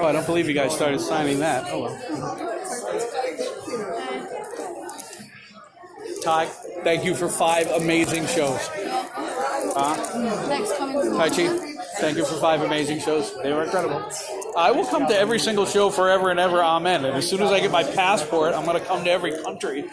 Oh, I don't believe you guys started signing that. Oh well. Ty, thank you for five amazing shows. Huh? Next coming. Thank you for five amazing shows. They were incredible. I will come to every single show forever and ever. Amen. And as soon as I get my passport, I'm going to come to every country